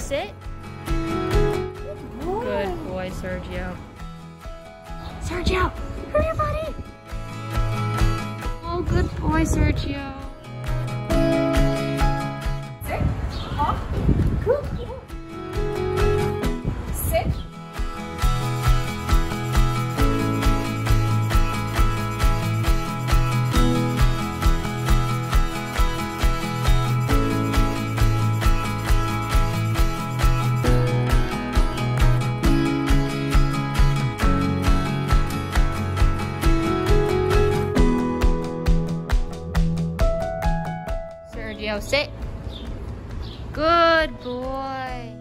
sit. Good boy, Sergio. Sergio, come here, buddy. Oh, good boy, Sergio. Yo, sit. Good boy.